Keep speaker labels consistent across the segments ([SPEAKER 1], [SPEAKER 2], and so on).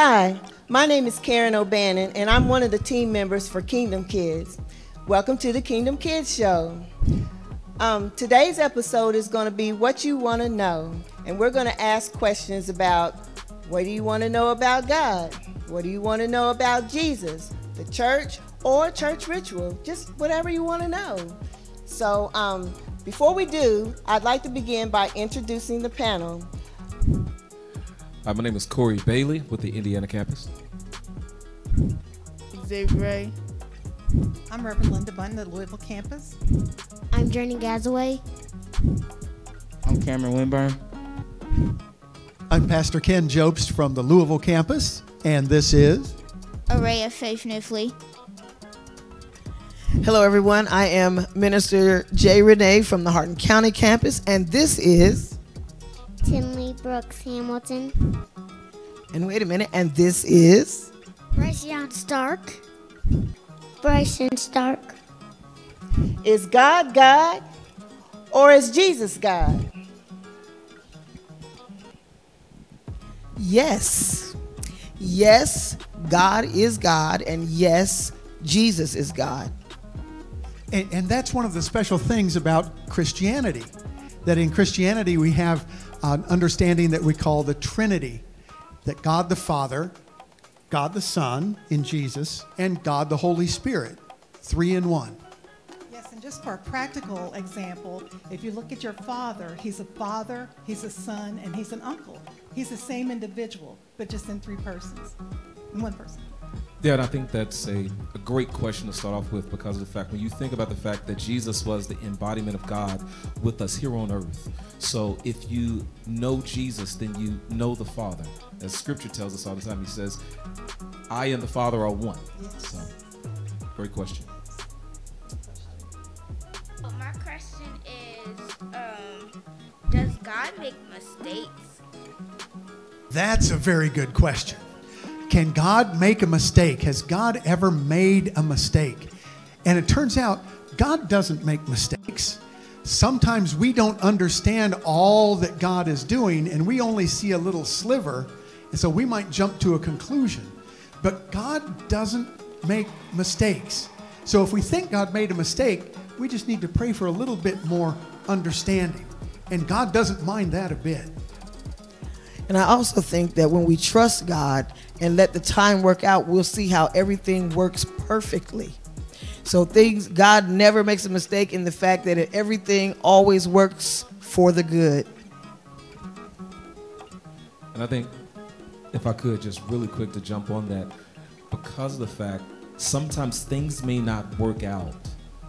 [SPEAKER 1] Hi, my name is Karen O'Bannon, and I'm one of the team members for Kingdom Kids. Welcome to the Kingdom Kids Show. Um, today's episode is going to be what you want to know, and we're going to ask questions about what do you want to know about God? What do you want to know about Jesus, the church, or church ritual? Just whatever you want to know. So, um, before we do, I'd like to begin by introducing the panel.
[SPEAKER 2] Hi, my name is Cory Bailey with the Indiana campus.
[SPEAKER 3] Xavier Gray.
[SPEAKER 4] I'm Reverend Linda Bunn, the Louisville campus.
[SPEAKER 5] I'm Journey Gazaway.
[SPEAKER 3] I'm Cameron Winburn.
[SPEAKER 6] I'm Pastor Ken Jobst from the Louisville campus, and this is
[SPEAKER 5] Araya Faith Kniffley.
[SPEAKER 1] Hello, everyone. I am Minister J. Rene from the Hardin County campus, and this is.
[SPEAKER 5] Tenleigh Brooks Hamilton.
[SPEAKER 1] And wait a minute, and this is.
[SPEAKER 5] Bryson Stark. Bryson Stark.
[SPEAKER 1] Is God God or is Jesus God? Yes. Yes, God is God, and yes, Jesus is God.
[SPEAKER 6] And, and that's one of the special things about Christianity. That in Christianity, we have an understanding that we call the Trinity that God the Father, God the Son in Jesus, and God the Holy Spirit, three in one.
[SPEAKER 4] Yes, and just for a practical example, if you look at your father, he's a father, he's a son, and he's an uncle. He's the same individual, but just in three persons, in one person.
[SPEAKER 2] Yeah, and I think that's a, a great question to start off with because of the fact when you think about the fact that Jesus was the embodiment of God with us here on earth. So if you know Jesus, then you know the Father. As scripture tells us all the time, he says, I and the Father are one.
[SPEAKER 4] Yes.
[SPEAKER 2] So, great question.
[SPEAKER 7] Well, my question is, um, does God make mistakes?
[SPEAKER 6] That's a very good question. Can God make a mistake? Has God ever made a mistake? And it turns out God doesn't make mistakes. Sometimes we don't understand all that God is doing and we only see a little sliver. And so we might jump to a conclusion. But God doesn't make mistakes. So if we think God made a mistake, we just need to pray for a little bit more understanding. And God doesn't mind that a bit.
[SPEAKER 1] And I also think that when we trust God and let the time work out, we'll see how everything works perfectly. So things God never makes a mistake in the fact that everything always works for the good.
[SPEAKER 2] And I think if I could just really quick to jump on that, because of the fact sometimes things may not work out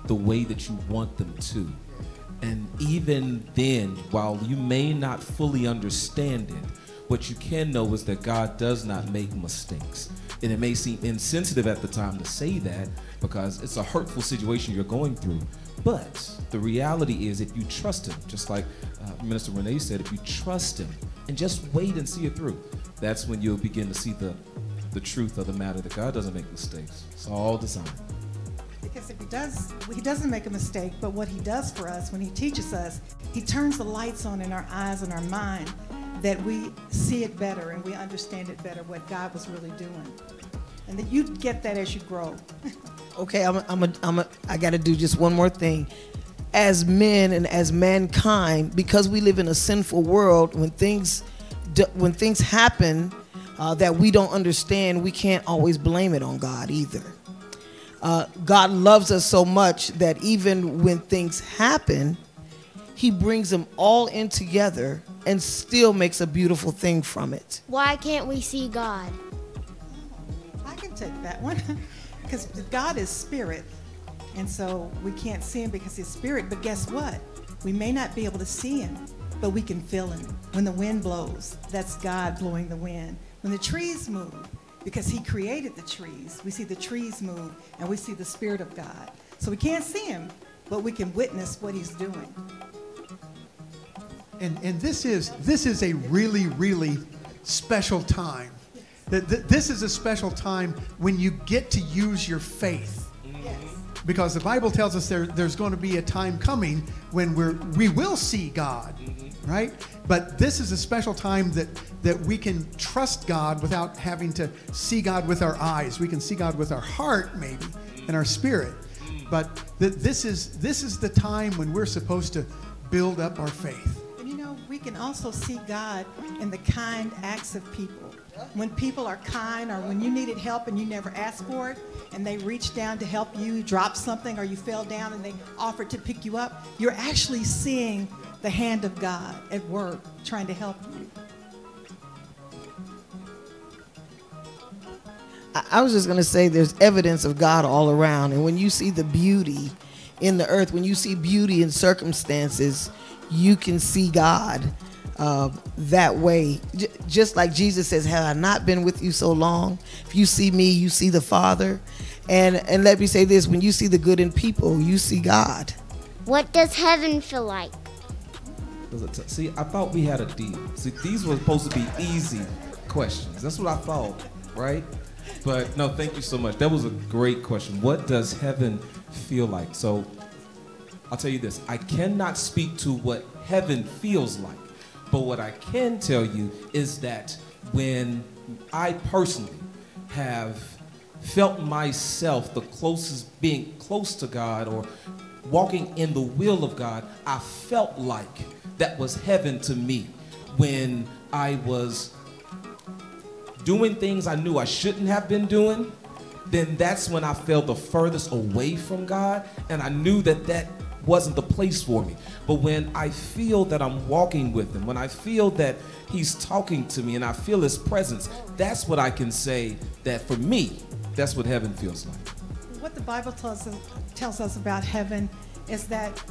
[SPEAKER 2] the way that you want them to. And even then, while you may not fully understand it, what you can know is that God does not make mistakes. And it may seem insensitive at the time to say that because it's a hurtful situation you're going through. But the reality is, if you trust Him, just like uh, Minister Rene said, if you trust Him and just wait and see it through, that's when you'll begin to see the, the truth of the matter that God doesn't make mistakes. It's all designed.
[SPEAKER 4] Because if he does, he doesn't make a mistake, but what he does for us when he teaches us, he turns the lights on in our eyes and our mind that we see it better and we understand it better what God was really doing. And that you get that as you grow.
[SPEAKER 1] Okay, I'm a, I'm a, I'm a, I got to do just one more thing. As men and as mankind, because we live in a sinful world, when things when things happen uh, that we don't understand, we can't always blame it on God either. Uh, God loves us so much that even when things happen, He brings them all in together and still makes a beautiful thing from it.
[SPEAKER 5] Why can't we see God?
[SPEAKER 4] I can take that one. Because God is spirit. And so we can't see him because he's spirit. But guess what? We may not be able to see him, but we can feel him. When the wind blows, that's God blowing the wind. When the trees move, because he created the trees, we see the trees move and we see the spirit of God. So we can't see him, but we can witness what he's doing.
[SPEAKER 6] And, and this is this is a really really special time. This is a special time when you get to use your faith. because the Bible tells us there, there's going to be a time coming when we're, we will see God, right? But this is a special time that, that we can trust God without having to see God with our eyes. We can see God with our heart, maybe, and our spirit. But th- this, is, this is the time when we're supposed to build up our faith.
[SPEAKER 4] We can also see God in the kind acts of people. When people are kind, or when you needed help and you never asked for it, and they reached down to help you, drop something, or you fell down and they offered to pick you up, you're actually seeing the hand of God at work trying to help you.
[SPEAKER 1] I was just going to say there's evidence of God all around. And when you see the beauty in the earth, when you see beauty in circumstances, you can see God uh, that way. J- just like Jesus says, Have I not been with you so long? If you see me, you see the Father. And, and let me say this when you see the good in people, you see God.
[SPEAKER 5] What does heaven feel like?
[SPEAKER 2] T- See, I thought we had a deal. See, these were supposed to be easy questions. That's what I thought, right? But no, thank you so much. That was a great question. What does heaven feel like? So I'll tell you this I cannot speak to what heaven feels like. But what I can tell you is that when I personally have felt myself the closest, being close to God or walking in the will of God, I felt like that was heaven to me when I was doing things I knew I shouldn't have been doing, then that's when I felt the furthest away from God, and I knew that that wasn't the place for me. But when I feel that I'm walking with Him, when I feel that He's talking to me and I feel His presence, that's what I can say that for me, that's what heaven feels like.
[SPEAKER 4] What the Bible tells us, tells us about heaven is that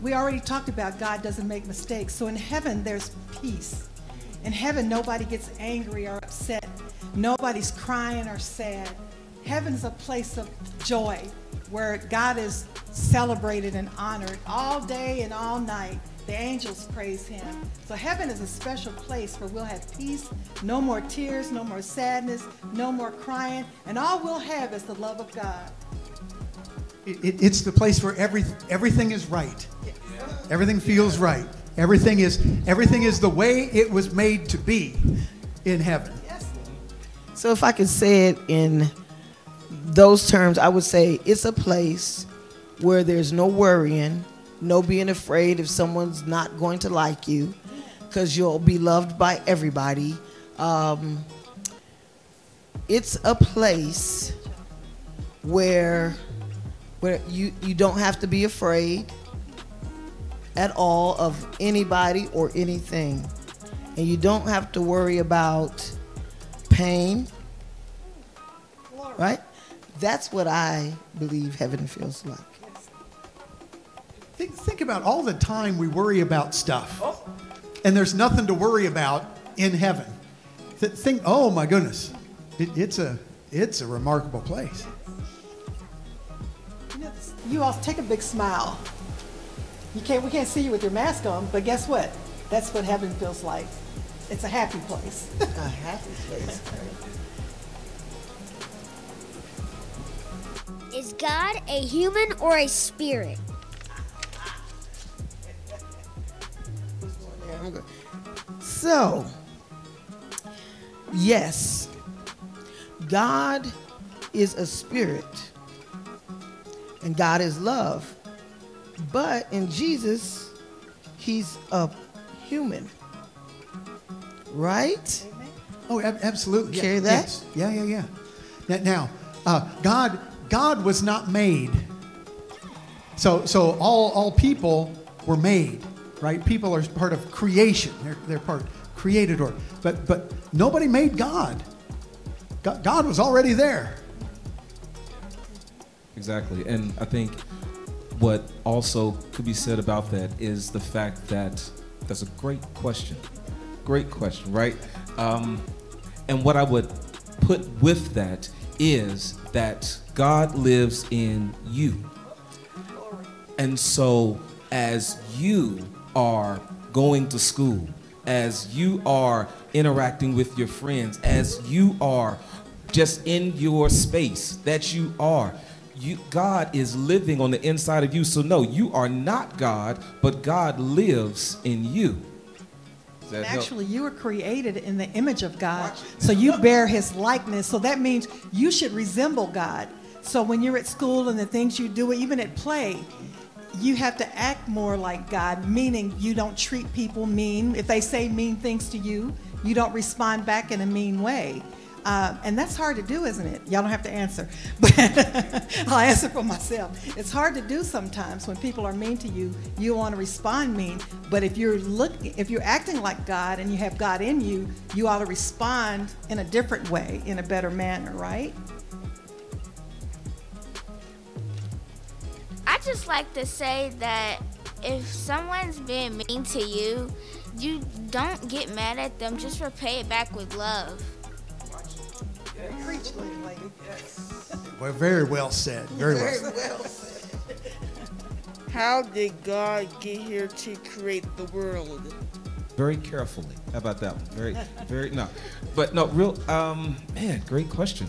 [SPEAKER 4] we already talked about God doesn't make mistakes. So in heaven, there's peace. In heaven, nobody gets angry or upset. Nobody's crying or sad. Heaven's a place of joy where God is celebrated and honored all day and all night. The angels praise him. So heaven is a special place where we'll have peace, no more tears, no more sadness, no more crying, and all we'll have is the love of God.
[SPEAKER 6] It, it, it's the place where every, everything is right. Everything feels right. Everything is, everything is the way it was made to be in heaven. Yes.
[SPEAKER 1] So if I could say it in those terms, I would say it's a place where there's no worrying, no being afraid if someone's not going to like you, because you'll be loved by everybody. Um, it's a place where where you, you don't have to be afraid at all of anybody or anything. And you don't have to worry about pain. Right? That's what I believe heaven feels like.
[SPEAKER 6] Think, think about all the time we worry about stuff, oh. and there's nothing to worry about in heaven. Th- think, oh my goodness, it, it's a it's a remarkable place.
[SPEAKER 4] You, you all take a big smile. You can't, we can't see you with your mask on, but guess what? That's what heaven feels like. It's a happy place.
[SPEAKER 1] A happy place.
[SPEAKER 5] Is God a human or a spirit?
[SPEAKER 1] So, yes, God is a spirit and God is love. But in Jesus, he's a human. Right?
[SPEAKER 6] Oh, ab- absolutely.
[SPEAKER 1] Carry
[SPEAKER 6] Yeah,
[SPEAKER 1] that?
[SPEAKER 6] yes. Yeah, yeah, yeah. Now, now uh, God, God was not made. So, so all, all people were made, right? People are part of creation. They're, they're part created order. But, but nobody made God. God. God was already there.
[SPEAKER 2] Exactly. And I think what also could be said about that is the fact that that's a great question. Great question, right? Um, and what I would put with that is that God lives in you. And so, as you are going to school, as you are interacting with your friends, as you are just in your space that you are, you God is living on the inside of you. So no, you are not God, but God lives in you. Help?
[SPEAKER 4] Actually, you were created in the image of God, so you bear His likeness. So that means you should resemble God. So when you're at school and the things you do, even at play, you have to act more like God, meaning you don't treat people mean. If they say mean things to you, you don't respond back in a mean way. Uh, and that's hard to do, isn't it? Y'all don't have to answer, but I'll answer for myself. It's hard to do sometimes when people are mean to you. You want to respond mean, but if you're looking, if you're acting like God and you have God in you, you ought to respond in a different way, in a better manner, right?
[SPEAKER 7] Just like to say that if someone's being mean to you, you don't get mad at them. Just repay it back with love.
[SPEAKER 4] Preach, little lady.
[SPEAKER 6] Well, very well said. Very well said.
[SPEAKER 8] How did God get here to create the world?
[SPEAKER 2] very carefully. How about that one? Very, very no, but no, real. Um, man, great question.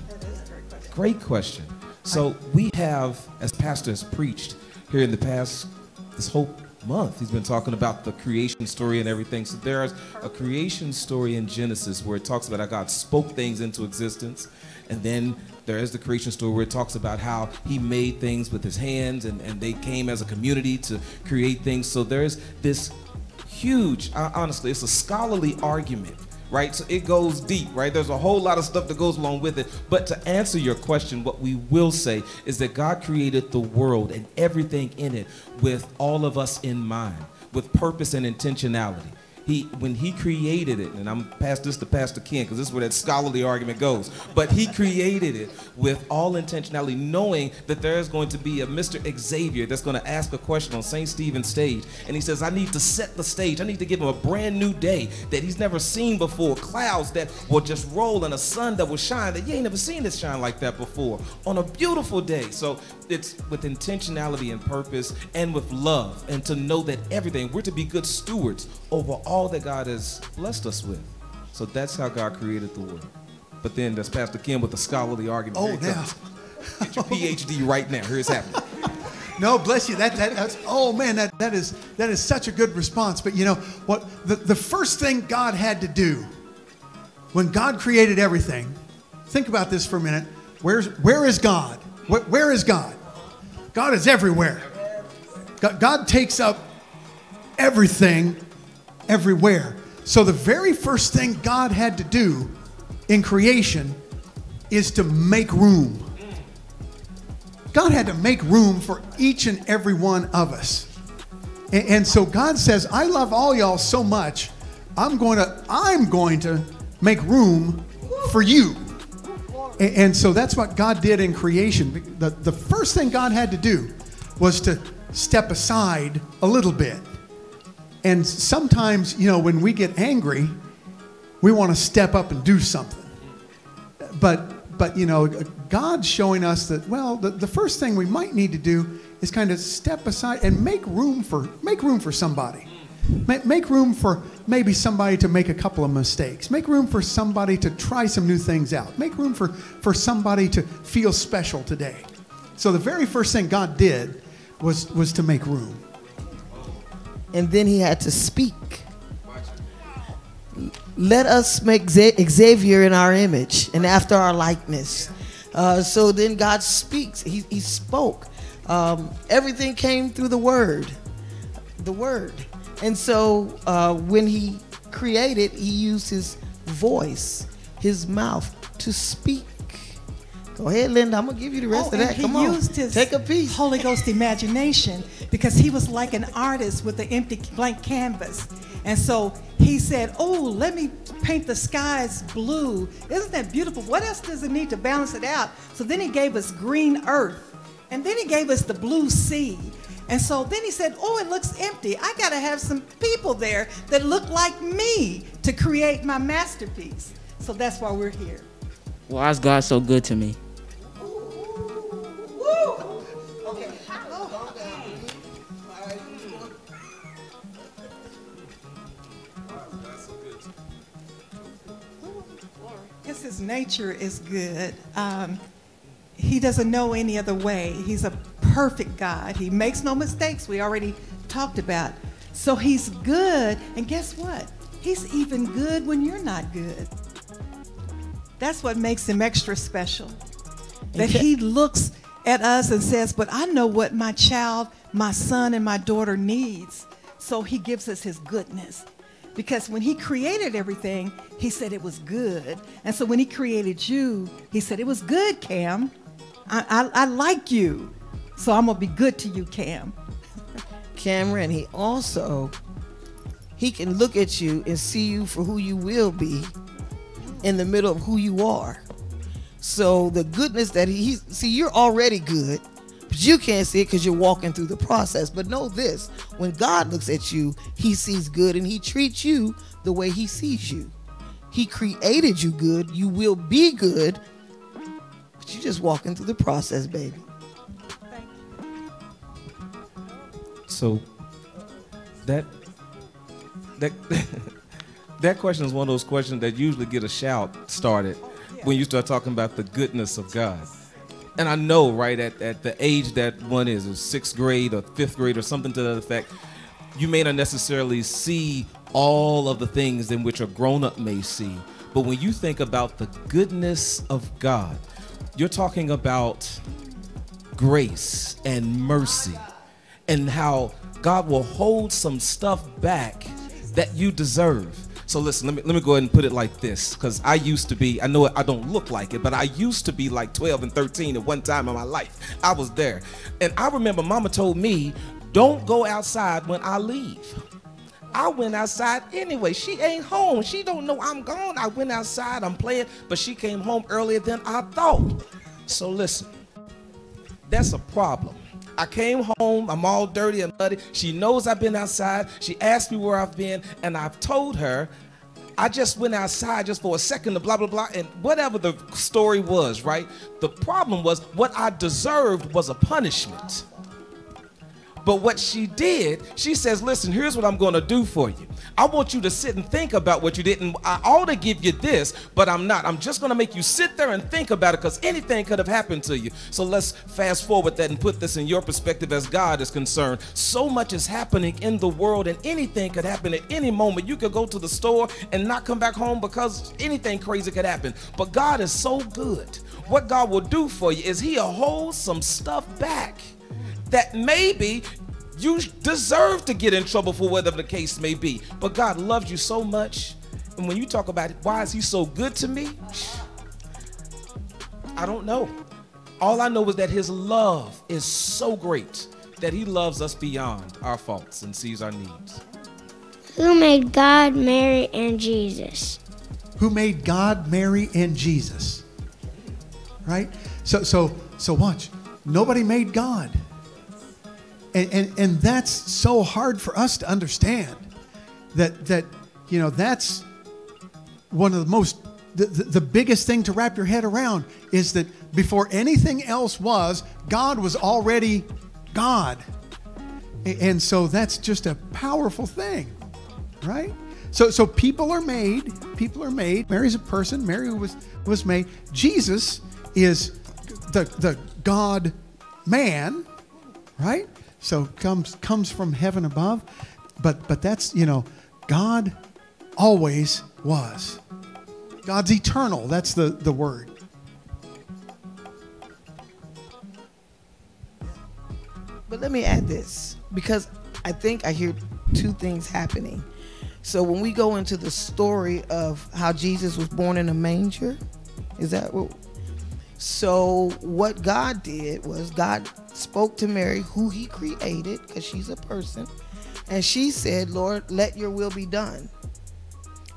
[SPEAKER 2] Great question. So we have, as pastor has preached here in the past, this whole month, he's been talking about the creation story and everything. So there's a creation story in Genesis where it talks about how God spoke things into existence, and then there is the creation story where it talks about how he made things with his hands and, and they came as a community to create things. So there's this huge, uh, honestly, it's a scholarly argument, right? So it goes deep, right? There's a whole lot of stuff that goes along with it. But to answer your question, what we will say is that God created the world and everything in it with all of us in mind, with purpose and intentionality. He, when he created it, and I'm past this to Pastor Ken because this is where that scholarly argument goes. But he created it with all intentionality, knowing that there is going to be a Mr. Xavier that's going to ask a question on St. Stephen's stage, and he says, "I need to set the stage. I need to give him a brand new day that he's never seen before. Clouds that will just roll, and a sun that will shine that you ain't never seen it shine like that before on a beautiful day." So it's with intentionality and purpose, and with love, and to know that everything we're to be good stewards over all that God has blessed us with. So that's how God created the world. But then there's Pastor Ken with the scholarly argument.
[SPEAKER 6] Oh, now.
[SPEAKER 2] Get your oh. PhD right now. Here's happening.
[SPEAKER 6] No, bless you. That, that that's oh man, that, that is that is such a good response. But you know what? The, the first thing God had to do when God created everything, think about this for a minute. Where's where is God? Where, where is God? God is everywhere. God, God takes up everything everywhere. So the very first thing God had to do in creation is to make room. God had to make room for each and every one of us. And, and so God says, I love all y'all so much, I'm going to, I'm going to make room for you. And, and so that's what God did in creation. The, the first thing God had to do was to step aside a little bit. And sometimes, you know, when we get angry, we want to step up and do something. But, but you know, God's showing us that, well, the, the first thing we might need to do is kind of step aside and make room for, make room for somebody. Ma- Make room for maybe somebody to make a couple of mistakes. Make room for somebody to try some new things out. Make room for, for somebody to feel special today. So the very first thing God did was, was to make room.
[SPEAKER 1] And then he had to speak. Let us make Xavier in our image and after our likeness. Uh, so then God speaks. He, he spoke. Um, everything came through the word. The word. And so uh, when he created, he used his voice, his mouth to speak. Go ahead, Linda. I'm gonna give you the rest
[SPEAKER 4] Oh,
[SPEAKER 1] of that. Come on,
[SPEAKER 4] used his
[SPEAKER 1] take a piece.
[SPEAKER 4] Holy Ghost imagination because he was like an artist with an empty blank canvas. And so he said, Oh, let me paint the skies blue. Isn't that beautiful? What else does it need to balance it out? So then he gave us green earth. And then he gave us the blue sea. And so then he said, Oh, it looks empty. I got to have some people there that look like me to create my masterpiece. So that's why we're here.
[SPEAKER 8] Why is God so good to me?
[SPEAKER 4] Nature is good. Um, he doesn't know any other way. He's a perfect God. He makes no mistakes. We already talked about. So he's good. And guess what? He's even good when you're not good. That's what makes him extra special. That he looks at us and says, But I know what my child, my son, and my daughter needs. So he gives us his goodness. Because when he created everything, he said it was good. And so when he created you, he said, It was good, Cam. I, I, I like you. So I'm going to be good to you, Cam.
[SPEAKER 1] Cameron, he also he can look at you and see you for who you will be in the middle of who you are. So the goodness that he see, you're already good, but you can't see it because you're walking through the process. But know this: when God looks at you, He sees good, and He treats you the way He sees you. He created you good. You will be good, but you're just walking through the process, baby.
[SPEAKER 2] So that that that question is one of those questions that usually get a shout started oh, when you start talking about the goodness of God. And I know, right, at, at the age that one is, is sixth grade or fifth grade or something to that effect, you may not necessarily see all of the things in which a grown up may see. But when you think about the goodness of God, you're talking about grace and mercy and how God will hold some stuff back that you deserve. So listen, let me let me go ahead and put it like this, because I used to be, I know I don't look like it, but I used to be like 12 and 13 at one time in my life. I was there. And I remember mama told me, don't go outside when I leave. I went outside anyway. She ain't home. She don't know I'm gone. I went outside, I'm playing, but she came home earlier than I thought. So listen, that's a problem. I came home, I'm all dirty and muddy. She knows I've been outside. She asked me where I've been, and I've told her I just went outside just for a second, blah, blah, blah, and whatever the story was, right? The problem was what I deserved was a punishment. But what she did, she says, listen, here's what I'm going to do for you. I want you to sit and think about what you did. And I ought to give you this, but I'm not. I'm just going to make you sit there and think about it because anything could have happened to you. So let's fast forward that and put this in your perspective as God is concerned. So much is happening in the world, and anything could happen at any moment. You could go to the store and not come back home because anything crazy could happen. But God is so good. What God will do for you is He'll hold some stuff back that maybe you deserve to get in trouble for whatever the case may be. But God loves you so much. And when you talk about it, why is he so good to me? I don't know. All I know is that his love is so great that he loves us beyond our faults and sees our needs.
[SPEAKER 5] Who made God, Mary, and Jesus?
[SPEAKER 6] Who made God, Mary, and Jesus? Right? So so so watch. Nobody made God. And, and, and that's so hard for us to understand that, that you know, that's one of the most, the, the, the biggest thing to wrap your head around is that before anything else was, God was already God. And so that's just a powerful thing, right? So, so people are made. People are made. Mary's a person. Mary was was made. Jesus is the the God man, right? So comes comes from heaven above, but but that's you know, God always was. God's eternal. That's the the word.
[SPEAKER 1] But let me add this because I think I hear two things happening. So when we go into the story of how Jesus was born in a manger, is that what? So what God did was God spoke to Mary, who he created, because she's a person, and she said, Lord, let your will be done.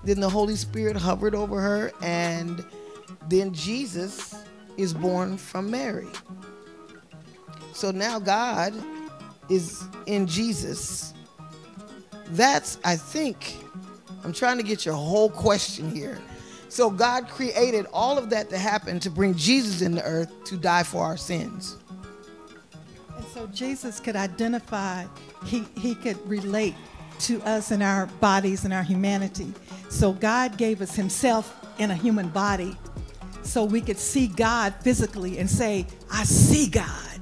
[SPEAKER 1] Then the Holy Spirit hovered over her, and then Jesus is born from Mary. So now God is in Jesus. That's, I think, I'm trying to get your whole question here. So God created all of that to happen to bring Jesus in the earth to die for our sins.
[SPEAKER 4] And so Jesus could identify, he, he could relate to us in our bodies and our humanity. So God gave us himself in a human body so we could see God physically and say, I see God.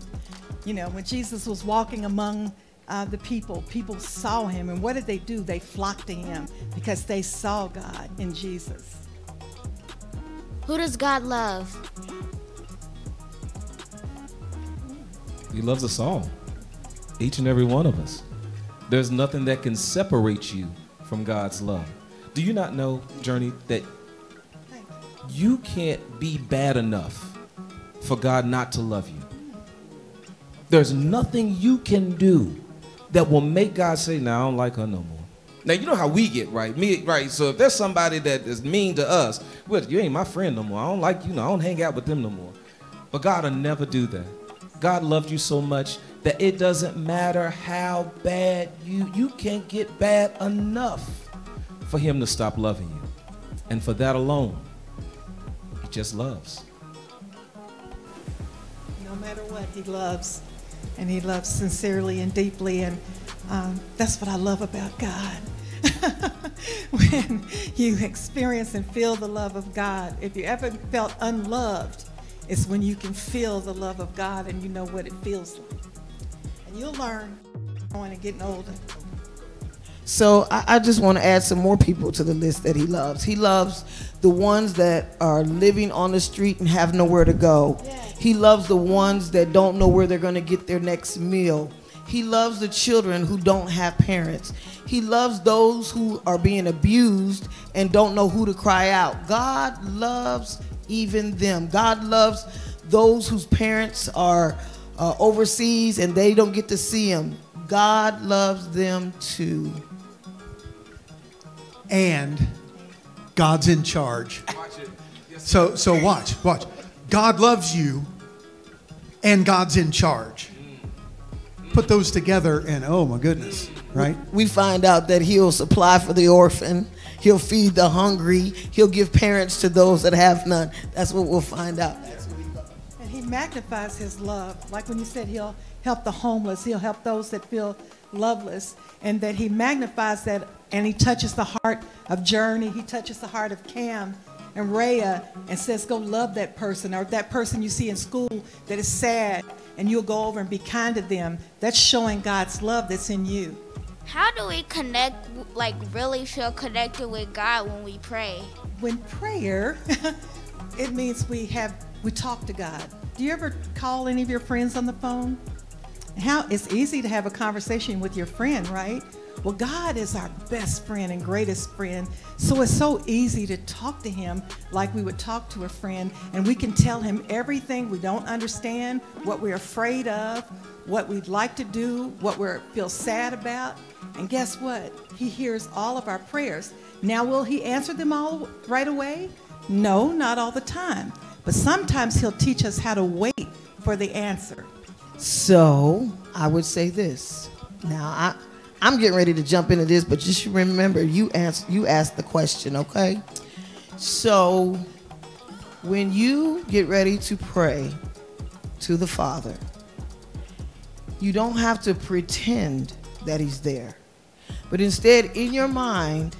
[SPEAKER 4] You know, when Jesus was walking among uh, the people, people saw him. And what did they do? They flocked to him because they saw God in Jesus.
[SPEAKER 7] Who does God love?
[SPEAKER 2] He loves us all, each and every one of us. There's nothing that can separate you from God's love. Do you not know, Journey, that you can't be bad enough for God not to love you? There's nothing you can do that will make God say, "Now I don't like her no more." Now you know how we get, right? Me, right? So if there's somebody that is mean to us, well, you ain't my friend no more. I don't like you. No, I don't hang out with them no more. But God will never do that. God loved you so much that it doesn't matter how bad you you can't get bad enough for him to stop loving you. And for that alone, he just loves.
[SPEAKER 4] No matter what, he loves. And he loves sincerely and deeply. And um, that's what I love about God. when you experience and feel the love of God, if you ever felt unloved, it's when you can feel the love of God and you know what it feels like. And you'll learn going and getting older.
[SPEAKER 1] So I, I just want to add some more people to the list that he loves. He loves the ones that are living on the street and have nowhere to go. He loves the ones that don't know where they're going to get their next meal. He loves the children who don't have parents. He loves those who are being abused and don't know who to cry out. God loves even them. God loves those whose parents are uh, overseas and they don't get to see them. God loves them too.
[SPEAKER 6] And God's in charge. So so watch, watch. God loves you and God's in charge. Put those together and oh my goodness, right?
[SPEAKER 1] we find out that he'll supply for the orphan, he'll feed the hungry, he'll give parents to those that have none. That's what we'll find out.
[SPEAKER 4] And he magnifies his love. Like when you said he'll help the homeless, he'll help those that feel loveless, and that he magnifies that and he touches the heart of Journey, he touches the heart of Cam and Rhea and says, Go love that person, or that person you see in school that is sad, and you'll go over and be kind to them. That's showing God's love that's in you.
[SPEAKER 7] How do we connect, like really feel connected with God when we pray?
[SPEAKER 4] When prayer, it means we have we talk to God. Do you ever call any of your friends on the phone? How it's easy to have a conversation with your friend, right? Well, God is our best friend and greatest friend. So it's so easy to talk to him like we would talk to a friend, and we can tell him everything we don't understand, what we're afraid of, what we'd like to do, what we feel sad about. And guess what? He hears all of our prayers. Now, will he answer them all right away? No, not all the time. But sometimes he'll teach us how to wait for the answer.
[SPEAKER 1] So I would say this. Now I I'm getting ready to jump into this, but just remember you asked you asked the question, okay? So when you get ready to pray to the Father, you don't have to pretend that he's there. But instead in your mind,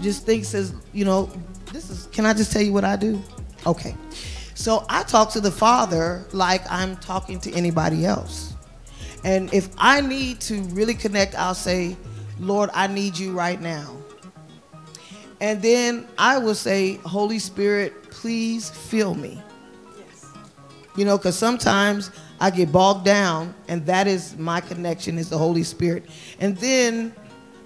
[SPEAKER 1] just think says, you know, this is can I just tell you what I do? Okay. So I talk to the Father like I'm talking to anybody else. And if I need to really connect, I'll say, Lord, I need you right now. And then I will say, Holy Spirit, please fill me. Yes. You know, because sometimes I get bogged down, and that is my connection, is the Holy Spirit. And then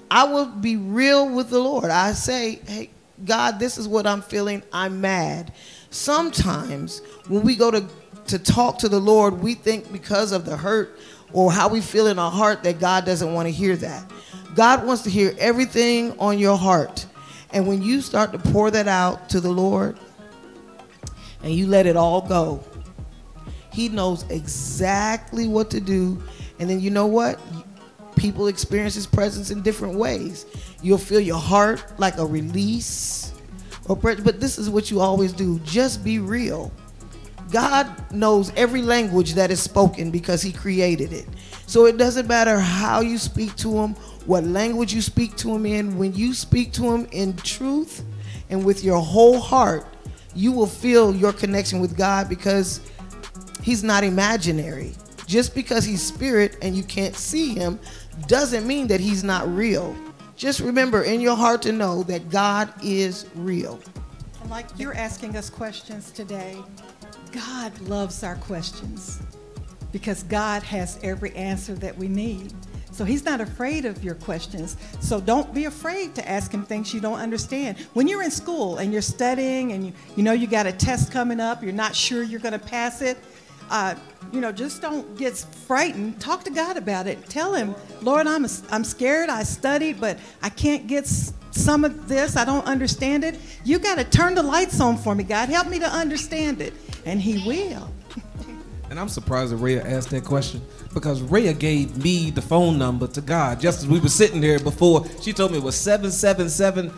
[SPEAKER 1] I will be real with the Lord. I say, hey, God, this is what I'm feeling. I'm mad. Sometimes when we go to, to talk to the Lord, we think because of the hurt or how we feel in our heart that God doesn't want to hear that. God wants to hear everything on your heart. And when you start to pour that out to the Lord and you let it all go, He knows exactly what to do. And then you know what? People experience His presence in different ways. You'll feel your heart like a release. Or, but this is what you always do just be real. God knows every language that is spoken because He created it. So it doesn't matter how you speak to Him, what language you speak to Him in. When you speak to Him in truth and with your whole heart, you will feel your connection with God because He's not imaginary. Just because He's spirit and you can't see Him doesn't mean that He's not real. Just remember in your heart to know that God is real.
[SPEAKER 4] And like you're asking us questions today, God loves our questions because God has every answer that we need. So he's not afraid of your questions. So don't be afraid to ask him things you don't understand. When you're in school and you're studying and you, you know you got a test coming up, you're not sure you're going to pass it, uh, you know, just don't get frightened. Talk to God about it. Tell him, Lord, I'm, a, I'm scared. I studied, but I can't get some of this. I don't understand it. You got to turn the lights on for me, God. Help me to understand it. And he will.
[SPEAKER 2] And I'm surprised that Rhea asked that question because Rhea gave me the phone number to God just as we were sitting there before. She told me it was 777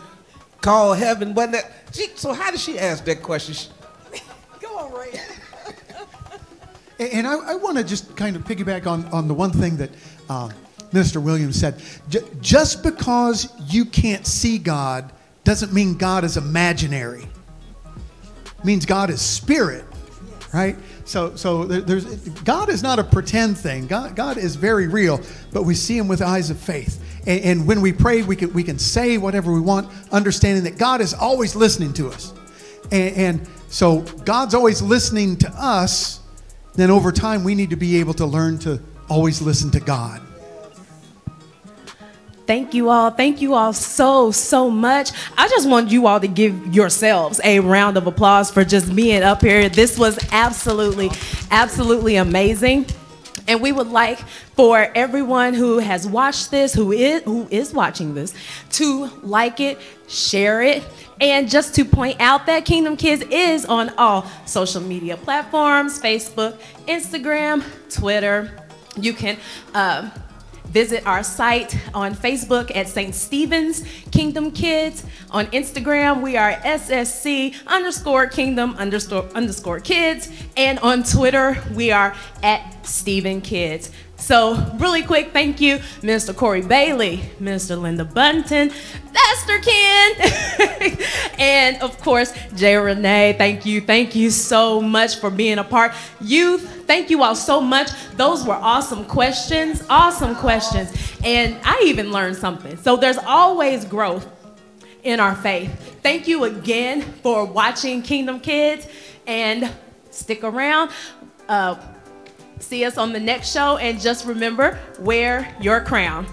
[SPEAKER 2] call heaven. Wasn't that? She, so how did she ask that question? She,
[SPEAKER 4] Go on, Rhea.
[SPEAKER 6] And I, I want to just kind of piggyback on, on the one thing that uh, Minister Williams said. Just because you can't see God doesn't mean God is imaginary. It means God is spirit, right? So, so there's God is not a pretend thing. God, God is very real, but we see Him with eyes of faith. And, and when we pray, we can we can say whatever we want, understanding that God is always listening to us. And, and so God's always listening to us. Then over time, we need to be able to learn to always listen to God.
[SPEAKER 9] Thank you all. Thank you all so, so much. I just want you all to give yourselves a round of applause for just being up here. This was absolutely, absolutely amazing. And we would like for everyone who has watched this, who is who is watching this, to like it, share it, and just to point out that Kingdom Kids is on all social media platforms: Facebook, Instagram, Twitter. You can. Uh, Visit our site on Facebook at St. Stephen's Kingdom Kids. On Instagram, we are SSC underscore Kingdom underscore, underscore Kids. And on Twitter, we are at Stephen Kids. So, really quick, thank you, Minister Cory Bailey, Minister Linda Bunton, Pastor Ken, and of course, J. Rene. Thank you, thank you so much for being a part. Youth, thank you all so much. Those were awesome questions, awesome questions. And I even learned something. So, there's always growth in our faith. Thank you again for watching Kingdom Kids and stick around. Uh, See us on the next show, and just remember wear your crown.